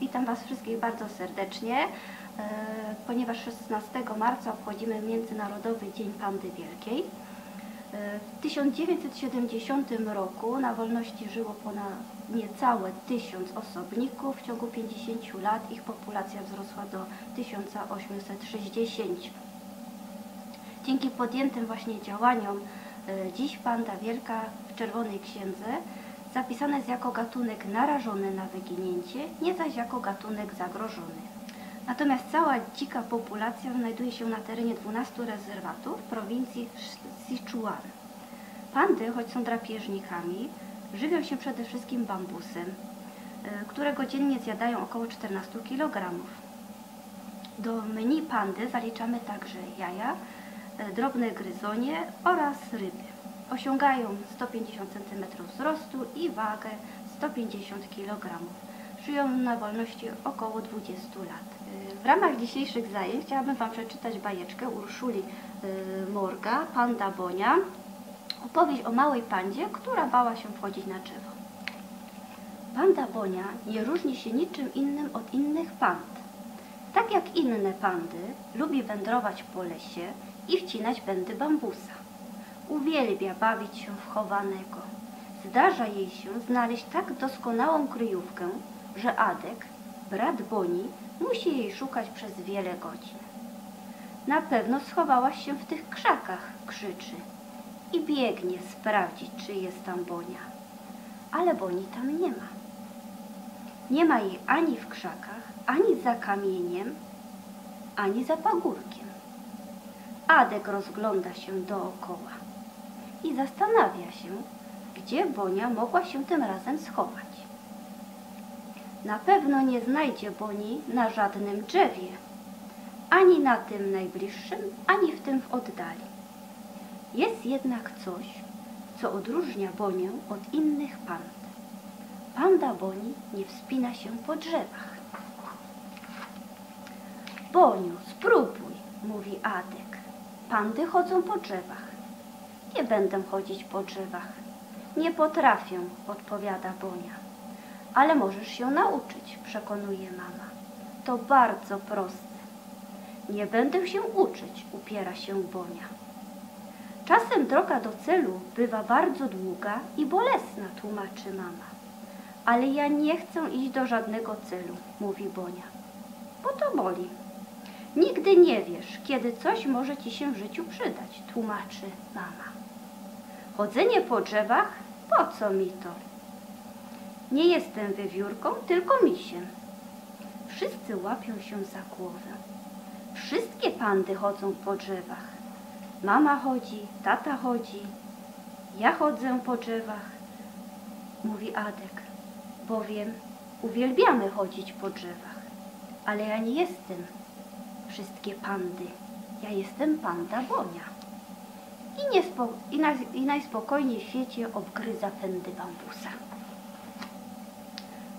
Witam Was wszystkich bardzo serdecznie, e, ponieważ 16 marca obchodzimy Międzynarodowy Dzień Pandy Wielkiej. E, W 1970 roku na wolności żyło ponad niecałe tysiąc osobników. W ciągu 50 lat ich populacja wzrosła do 1860. Dzięki podjętym właśnie działaniom e, dziś panda wielka w Czerwonej Księdze zapisana jest jako gatunek narażony na wyginięcie, nie zaś jako gatunek zagrożony. Natomiast cała dzika populacja znajduje się na terenie 12 rezerwatów w prowincji Sichuan. Pandy, choć są drapieżnikami, żywią się przede wszystkim bambusem, e, którego dziennie zjadają około 14 kg. Do menu pandy zaliczamy także jaja, e, drobne gryzonie oraz ryby. Osiągają 150 cm wzrostu i wagę 150 kg. Żyją na wolności około 20 lat. W ramach dzisiejszych zajęć chciałabym Wam przeczytać bajeczkę Urszuli e, Morga, Panda Bonia. Opowieść o małej pandzie, która bała się wchodzić na drzewo. Panda Bonia nie różni się niczym innym od innych pand. Tak jak inne pandy, lubi wędrować po lesie i wcinać pędy bambusa. Uwielbia bawić się w chowanego. Zdarza jej się znaleźć tak doskonałą kryjówkę, że Adek, brat Boni, musi jej szukać przez wiele godzin. Na pewno schowałaś się w tych krzakach, krzyczy i biegnie sprawdzić, czy jest tam Bonia. Ale Boni tam nie ma. Nie ma jej ani w krzakach, ani za kamieniem, ani za pagórkiem. Adek rozgląda się dookoła i zastanawia się, gdzie Bonia mogła się tym razem schować. Na pewno nie znajdzie Boni na żadnym drzewie, ani na tym najbliższym, ani w tym w oddali. Jest jednak coś, co odróżnia Bonię od innych pand. Panda Boni nie wspina się po drzewach. Boniu, spróbuj, mówi Adek. Pandy chodzą po drzewach. Nie będę chodzić po drzewach. Nie potrafię, odpowiada Bonia. Ale możesz się nauczyć, przekonuje mama. To bardzo proste. Nie będę się uczyć, upiera się Bonia. Czasem droga do celu bywa bardzo długa i bolesna, tłumaczy mama. Ale ja nie chcę iść do żadnego celu, mówi Bonia. Bo to boli. Nigdy nie wiesz, kiedy coś może ci się w życiu przydać, tłumaczy mama. Chodzenie po drzewach? Po co mi to? Nie jestem wywiórką, tylko misiem. Wszyscy łapią się za głowę. Wszystkie pandy chodzą po drzewach. Mama chodzi, tata chodzi, ja chodzę po drzewach, mówi Adek, bowiem uwielbiamy chodzić po drzewach, ale ja nie jestem wszystkie pandy, ja jestem panda Bonia. I, niespo, i, i najspokojniej w świecie obgryza pędy bambusa.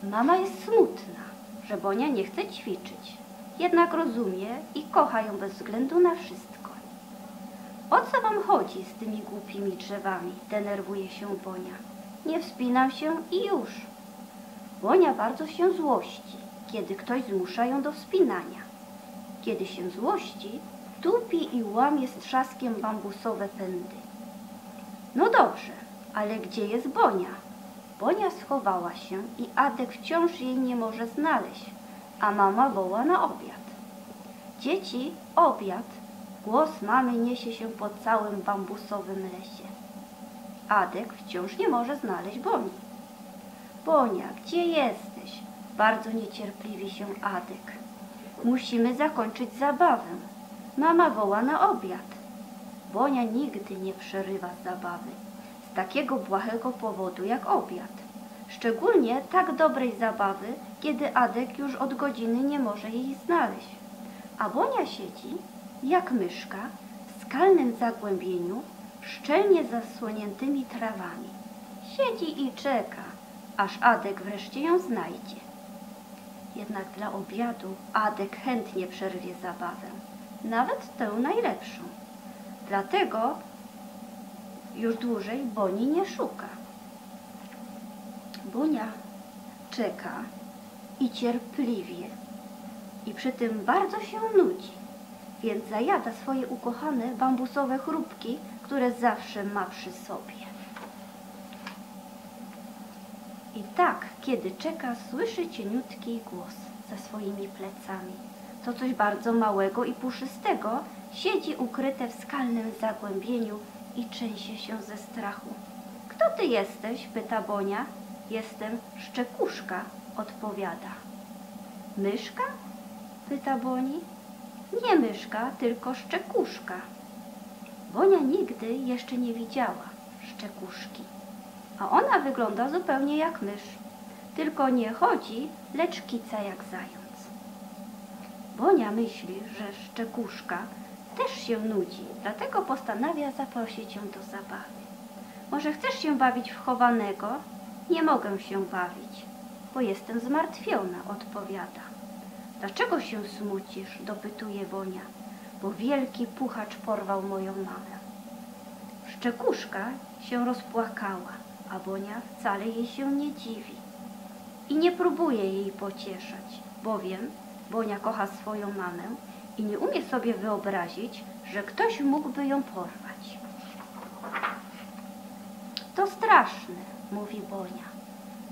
Mama jest smutna, że Bonia nie chce ćwiczyć, jednak rozumie i kocha ją bez względu na wszystko. O co wam chodzi z tymi głupimi drzewami? Denerwuje się Bonia. Nie wspinam się i już. Bonia bardzo się złości, kiedy ktoś zmusza ją do wspinania. Kiedy się złości, tupi i łamie z trzaskiem bambusowe pędy. No dobrze, ale gdzie jest Bonia? Bonia schowała się i Adek wciąż jej nie może znaleźć, a mama woła na obiad. Dzieci, obiad, Głos mamy niesie się po całym bambusowym lesie. Adek wciąż nie może znaleźć Boni. Bonia, gdzie jesteś? Bardzo niecierpliwi się Adek. Musimy zakończyć zabawę. Mama woła na obiad. Bonia nigdy nie przerywa zabawy. Z takiego błahego powodu jak obiad. Szczególnie tak dobrej zabawy, kiedy Adek już od godziny nie może jej znaleźć. A Bonia siedzi jak myszka w skalnym zagłębieniu, szczelnie zasłoniętymi trawami. Siedzi i czeka, aż Adek wreszcie ją znajdzie. Jednak dla obiadu Adek chętnie przerwie zabawę, nawet tę najlepszą. Dlatego już dłużej Boni nie szuka. Bunia czeka i cierpliwie. I przy tym bardzo się nudzi, więc zajada swoje ukochane bambusowe chrupki, które zawsze ma przy sobie. I tak, kiedy czeka, słyszy cieniutki głos za swoimi plecami. To coś bardzo małego i puszystego siedzi ukryte w skalnym zagłębieniu i trzęsie się ze strachu. Kto ty jesteś? pyta Bonia. Jestem szczekuszka, odpowiada. Myszka? pyta Boni. Nie myszka, tylko szczekuszka. Bonia nigdy jeszcze nie widziała szczekuszki, a ona wygląda zupełnie jak mysz, tylko nie chodzi, lecz kica jak zając. Bonia myśli, że szczekuszka też się nudzi, dlatego postanawia zaprosić ją do zabawy. Może chcesz się bawić w chowanego? Nie mogę się bawić, bo jestem zmartwiona, odpowiada. Dlaczego się smucisz? dopytuje Bonia. Bo wielki puchacz porwał moją mamę. Szczekuszka się rozpłakała, a Bonia wcale jej się nie dziwi. I nie próbuje jej pocieszać, bowiem Bonia kocha swoją mamę i nie umie sobie wyobrazić, że ktoś mógłby ją porwać. To straszne, mówi Bonia.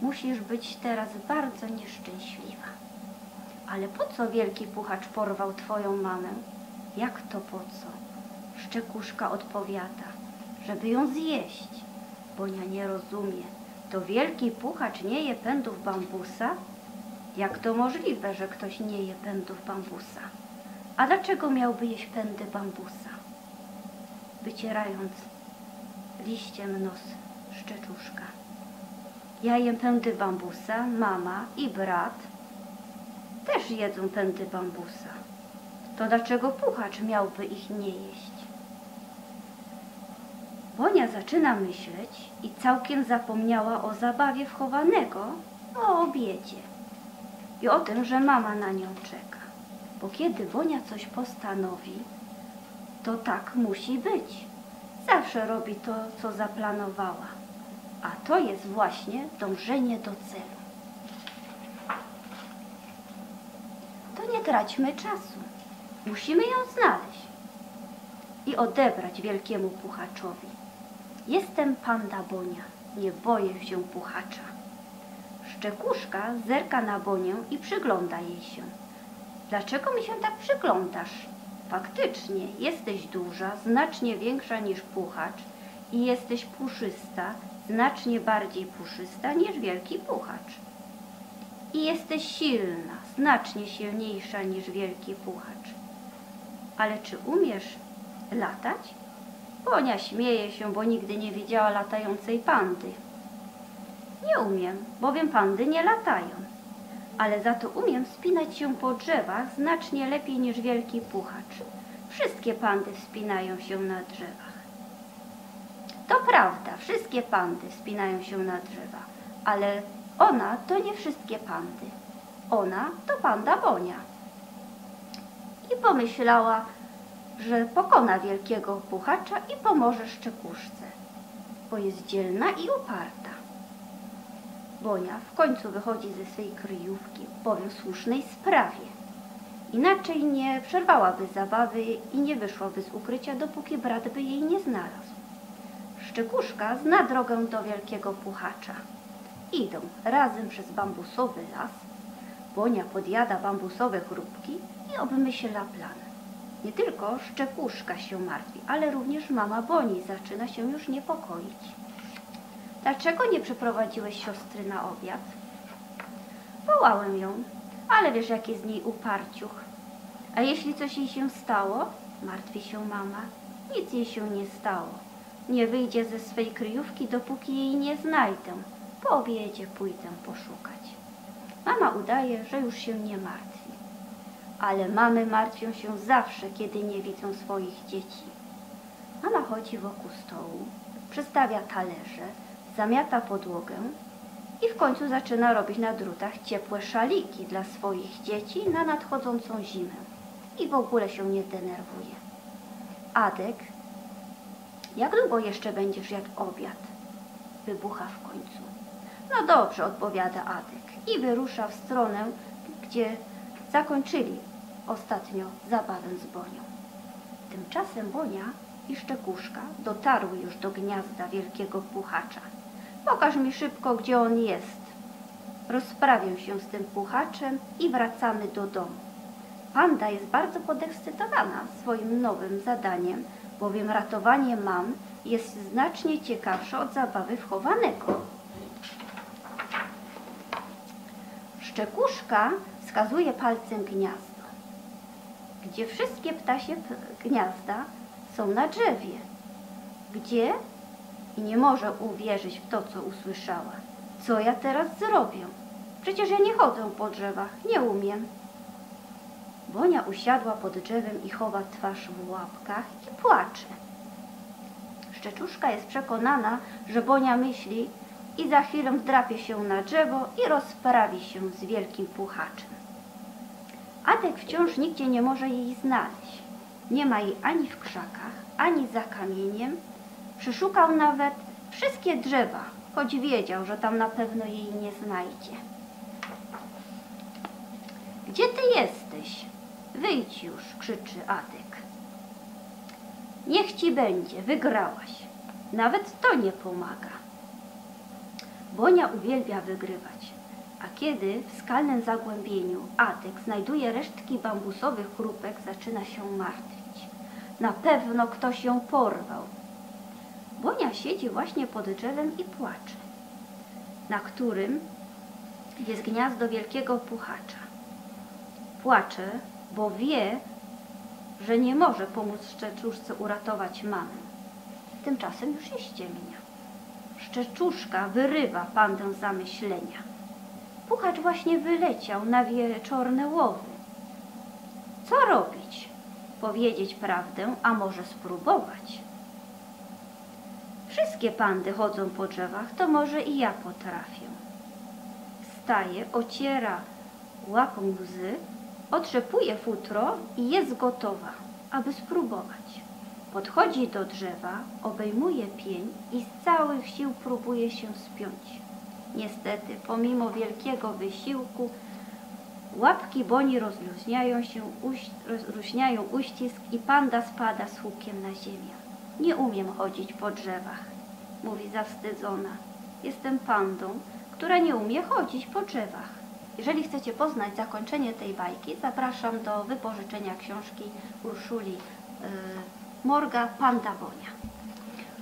Musisz być teraz bardzo nieszczęśliwa. Ale po co wielki puchacz porwał twoją mamę? Jak to po co? Szczekuszka odpowiada, żeby ją zjeść. Bonia nie rozumie. To wielki puchacz nie je pędów bambusa? Jak to możliwe, że ktoś nie je pędów bambusa? A dlaczego miałby jeść pędy bambusa? Wycierając liściem nos szczeczuszka. Ja jem pędy bambusa, mama i brat też jedzą pędy bambusa. To dlaczego puchacz miałby ich nie jeść? Bonia zaczyna myśleć i całkiem zapomniała o zabawie wchowanego, o obiedzie i o tym, że mama na nią czeka. Bo kiedy Bonia coś postanowi, to tak musi być. Zawsze robi to, co zaplanowała. A to jest właśnie dążenie do celu. To nie traćmy czasu. Musimy ją znaleźć i odebrać wielkiemu puchaczowi. Jestem panda Bonia, nie boję się puchacza. Szczekuszka zerka na Bonię i przygląda jej się. Dlaczego mi się tak przyglądasz? Faktycznie, jesteś duża, znacznie większa niż puchacz i jesteś puszysta, znacznie bardziej puszysta niż wielki puchacz. I jesteś silna, znacznie silniejsza niż wielki puchacz. Ale czy umiesz latać? Bonia śmieje się, bo nigdy nie widziała latającej pandy. Nie umiem, bowiem pandy nie latają. Ale za to umiem wspinać się po drzewach znacznie lepiej niż wielki puchacz. Wszystkie pandy wspinają się na drzewach. To prawda, wszystkie pandy wspinają się na drzewa, ale ona to nie wszystkie pandy. Ona to panda Bonia. I pomyślała, że pokona wielkiego puchacza i pomoże szczekuszce, bo jest dzielna i uparta. Bonia w końcu wychodzi ze swej kryjówki, bowiem słusznej sprawie. Inaczej nie przerwałaby zabawy i nie wyszłaby z ukrycia, dopóki brat by jej nie znalazł. Szczekuszka zna drogę do wielkiego puchacza. Idą razem przez bambusowy las. Bonia podjada bambusowe chrupki i obmyśla plan. Nie tylko Szczekuszka się martwi, ale również mama Boni zaczyna się już niepokoić. Dlaczego nie przyprowadziłeś siostry na obiad? Wołałem ją, ale wiesz, jaki z niej uparciuch. A jeśli coś jej się stało? Martwi się mama. Nic jej się nie stało. Nie wyjdzie ze swej kryjówki, dopóki jej nie znajdę. Po obiedzie pójdę poszukać. Mama udaje, że już się nie martwi. Ale mamy martwią się zawsze, kiedy nie widzą swoich dzieci. Mama chodzi wokół stołu, przestawia talerze, zamiata podłogę i w końcu zaczyna robić na drutach ciepłe szaliki dla swoich dzieci na nadchodzącą zimę. I w ogóle się nie denerwuje. Adek, jak długo jeszcze będziesz jadł obiad? Wybucha w końcu. No dobrze, odpowiada Adek i wyrusza w stronę, gdzie zakończyli ostatnio zabawę z Bonią. Tymczasem Bonia i Szczekuszka dotarły już do gniazda wielkiego puchacza. Pokaż mi szybko, gdzie on jest. Rozprawię się z tym puchaczem i wracamy do domu. Panda jest bardzo podekscytowana swoim nowym zadaniem, bowiem ratowanie mam jest znacznie ciekawsze od zabawy w chowanego. Szczekuszka wskazuje palcem gniazdo, gdzie wszystkie ptasie gniazda są na drzewie. Gdzie? I nie może uwierzyć w to, co usłyszała. Co ja teraz zrobię? Przecież ja nie chodzę po drzewach, nie umiem. Bonia usiadła pod drzewem i chowa twarz w łapkach i płacze. Szczeczuszka jest przekonana, że Bonia myśli i za chwilę wdrapie się na drzewo i rozprawi się z wielkim puchaczem. Adek wciąż nigdzie nie może jej znaleźć. Nie ma jej ani w krzakach, ani za kamieniem. Przeszukał nawet wszystkie drzewa, choć wiedział, że tam na pewno jej nie znajdzie. Gdzie ty jesteś? Wyjdź już, krzyczy Adek. Niech ci będzie, wygrałaś. Nawet to nie pomaga. Bonia uwielbia wygrywać, a kiedy w skalnym zagłębieniu Adek znajduje resztki bambusowych chrupek, zaczyna się martwić. Na pewno ktoś ją porwał. Bonia siedzi właśnie pod drzewem i płacze, na którym jest gniazdo wielkiego puchacza. Płacze, bo wie, że nie może pomóc Szczeczuszce uratować mamę. Tymczasem już się ściemnia. Szczeczuszka wyrywa pandę z zamyślenia. Puchacz właśnie wyleciał na wieczorne łowy. Co robić? Powiedzieć prawdę, a może spróbować? Wszystkie pandy chodzą po drzewach, to może i ja potrafię. Wstaje, ociera łapą łzy, otrzepuje futro i jest gotowa, aby spróbować. Podchodzi do drzewa, obejmuje pień i z całych sił próbuje się spiąć. Niestety, pomimo wielkiego wysiłku, łapki Boni rozluźniają się, uś, rozluźniają uścisk i panda spada z hukiem na ziemię. Nie umiem chodzić po drzewach, mówi zawstydzona. Jestem pandą, która nie umie chodzić po drzewach. Jeżeli chcecie poznać zakończenie tej bajki, zapraszam do wypożyczenia książki Urszuli y, Morga Panda Bonia.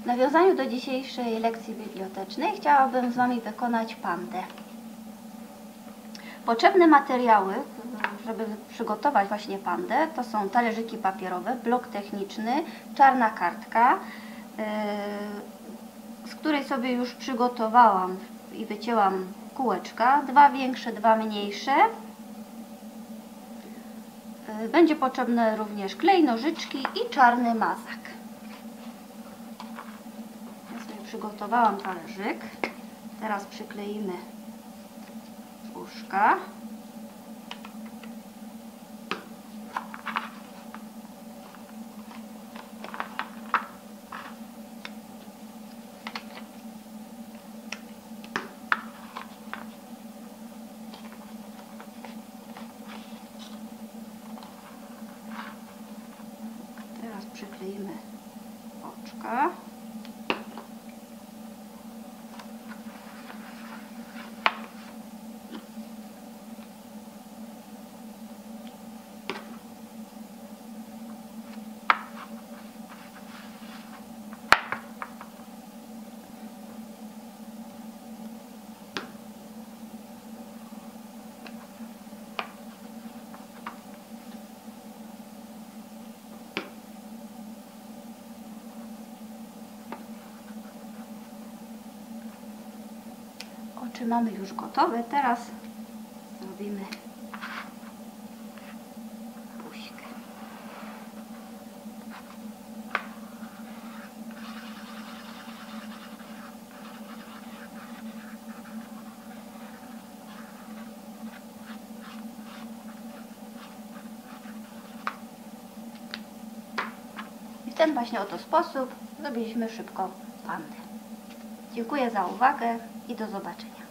W nawiązaniu do dzisiejszej lekcji bibliotecznej chciałabym z Wami wykonać pandę. Potrzebne materiały, żeby przygotować właśnie pandę, to są talerzyki papierowe, blok techniczny, czarna kartka, yy, z której sobie już przygotowałam i wycięłam kółeczka, dwa większe, dwa mniejsze. Yy, Będzie potrzebne również klej, nożyczki i czarny mazak. Ja sobie przygotowałam talerzyk. Teraz przykleimy uszka. tá? Oczy mamy już gotowe. Teraz zrobimy buźkę. I w ten właśnie oto sposób zrobiliśmy szybko pandę. Dziękuję za uwagę i do zobaczenia.